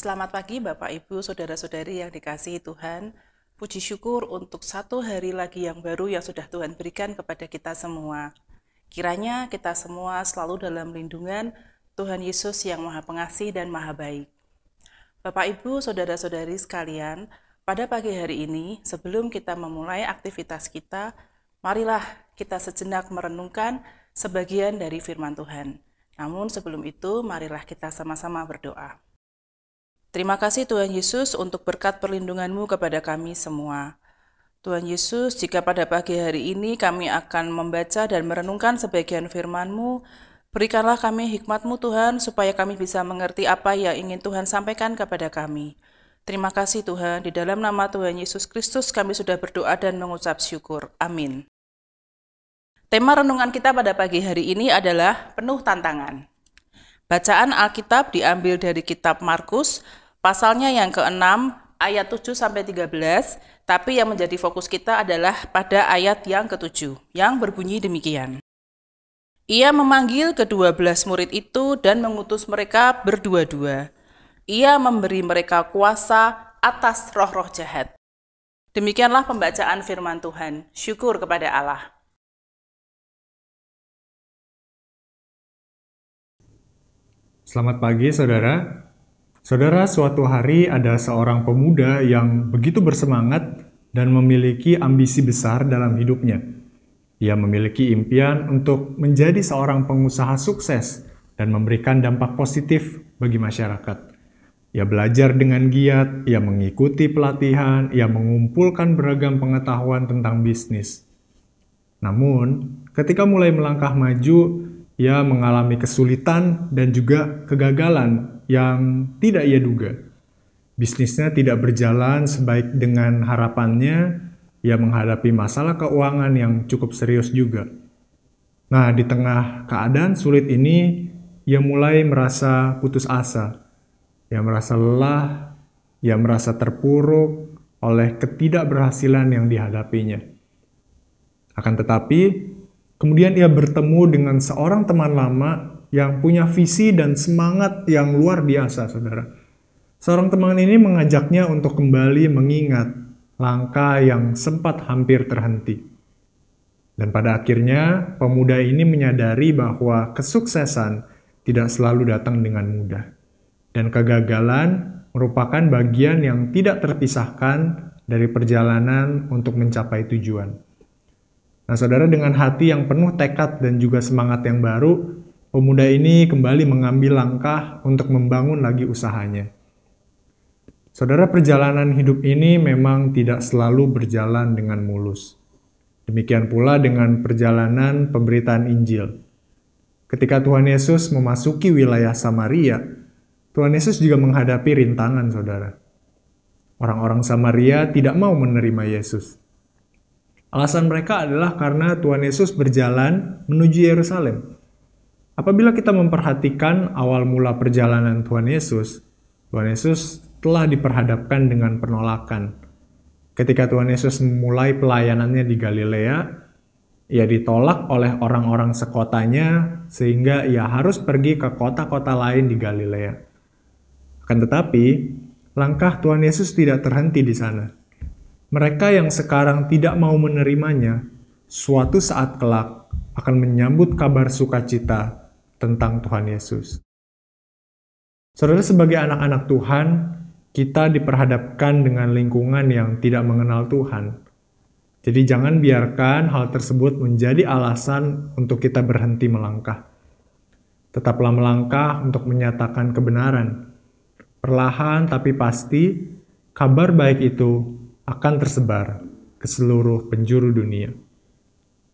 Selamat pagi Bapak Ibu, Saudara-saudari yang dikasihi Tuhan. Puji syukur untuk satu hari lagi yang baru yang sudah Tuhan berikan kepada kita semua. Kiranya kita semua selalu dalam lindungan Tuhan Yesus yang Maha Pengasih dan Maha Baik. Bapak Ibu, Saudara-saudari sekalian, pada pagi hari ini sebelum kita memulai aktivitas kita, marilah kita sejenak merenungkan sebagian dari firman Tuhan. Namun sebelum itu, marilah kita sama-sama berdoa. Terima kasih Tuhan Yesus untuk berkat perlindungan-Mu kepada kami semua. Tuhan Yesus, jika pada pagi hari ini kami akan membaca dan merenungkan sebagian firman-Mu, berikanlah kami hikmat-Mu Tuhan, supaya kami bisa mengerti apa yang ingin Tuhan sampaikan kepada kami. Terima kasih Tuhan, di dalam nama Tuhan Yesus Kristus kami sudah berdoa dan mengucap syukur. Amin. Tema renungan kita pada pagi hari ini adalah penuh tantangan. Bacaan Alkitab diambil dari kitab Markus, pasalnya yang ke-6, ayat 7 sampai 13, tapi yang menjadi fokus kita adalah pada ayat yang ke-7, yang berbunyi demikian. Ia memanggil kedua belas murid itu dan mengutus mereka berdua-dua. Ia memberi mereka kuasa atas roh-roh jahat. Demikianlah pembacaan firman Tuhan. Syukur kepada Allah. Selamat pagi, saudara. Saudara, suatu hari ada seorang pemuda yang begitu bersemangat dan memiliki ambisi besar dalam hidupnya. Ia memiliki impian untuk menjadi seorang pengusaha sukses dan memberikan dampak positif bagi masyarakat. Ia belajar dengan giat, ia mengikuti pelatihan, ia mengumpulkan beragam pengetahuan tentang bisnis. Namun, ketika mulai melangkah maju, ia mengalami kesulitan dan juga kegagalan yang tidak ia duga. Bisnisnya tidak berjalan sebaik dengan harapannya, ia menghadapi masalah keuangan yang cukup serius juga. Nah, di tengah keadaan sulit ini, ia mulai merasa putus asa. Ia merasa lelah, ia merasa terpuruk oleh ketidakberhasilan yang dihadapinya. Akan tetapi, Kemudian ia bertemu dengan seorang teman lama yang punya visi dan semangat yang luar biasa, saudara. Seorang teman ini mengajaknya untuk kembali mengingat langkah yang sempat hampir terhenti. Dan pada akhirnya, pemuda ini menyadari bahwa kesuksesan tidak selalu datang dengan mudah. Dan kegagalan merupakan bagian yang tidak terpisahkan dari perjalanan untuk mencapai tujuan. Nah, saudara dengan hati yang penuh tekad dan juga semangat yang baru, pemuda ini kembali mengambil langkah untuk membangun lagi usahanya. Saudara, perjalanan hidup ini memang tidak selalu berjalan dengan mulus. Demikian pula dengan perjalanan pemberitaan Injil. Ketika Tuhan Yesus memasuki wilayah Samaria, Tuhan Yesus juga menghadapi rintangan, saudara. Orang-orang Samaria tidak mau menerima Yesus. Alasan mereka adalah karena Tuhan Yesus berjalan menuju Yerusalem. Apabila kita memperhatikan awal mula perjalanan Tuhan Yesus, Tuhan Yesus telah diperhadapkan dengan penolakan. Ketika Tuhan Yesus memulai pelayanannya di Galilea, ia ditolak oleh orang-orang sekotanya sehingga ia harus pergi ke kota-kota lain di Galilea. Akan tetapi, langkah Tuhan Yesus tidak terhenti di sana. Mereka yang sekarang tidak mau menerimanya, suatu saat kelak akan menyambut kabar sukacita tentang Tuhan Yesus. Saudara, sebagai anak-anak Tuhan, kita diperhadapkan dengan lingkungan yang tidak mengenal Tuhan. Jadi, jangan biarkan hal tersebut menjadi alasan untuk kita berhenti melangkah. Tetaplah melangkah untuk menyatakan kebenaran. Perlahan tapi pasti, kabar baik itu akan tersebar ke seluruh penjuru dunia.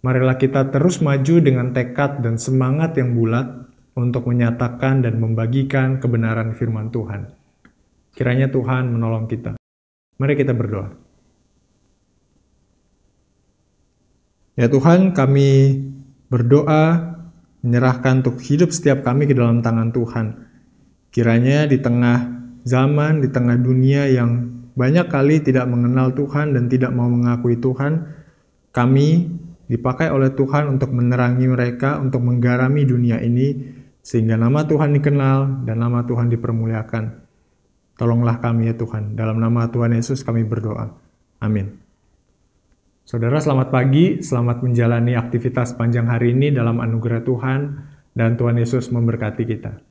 Marilah kita terus maju dengan tekad dan semangat yang bulat untuk menyatakan dan membagikan kebenaran firman Tuhan. Kiranya Tuhan menolong kita. Mari kita berdoa. Ya Tuhan, kami berdoa menyerahkan untuk hidup setiap kami ke dalam tangan Tuhan. Kiranya di tengah zaman, di tengah dunia yang banyak kali tidak mengenal Tuhan dan tidak mau mengakui Tuhan, kami dipakai oleh Tuhan untuk menerangi mereka, untuk menggarami dunia ini, sehingga nama Tuhan dikenal dan nama Tuhan dipermuliakan. Tolonglah kami ya Tuhan. Dalam nama Tuhan Yesus kami berdoa. Amin. Saudara selamat pagi, selamat menjalani aktivitas panjang hari ini dalam anugerah Tuhan, dan Tuhan Yesus memberkati kita.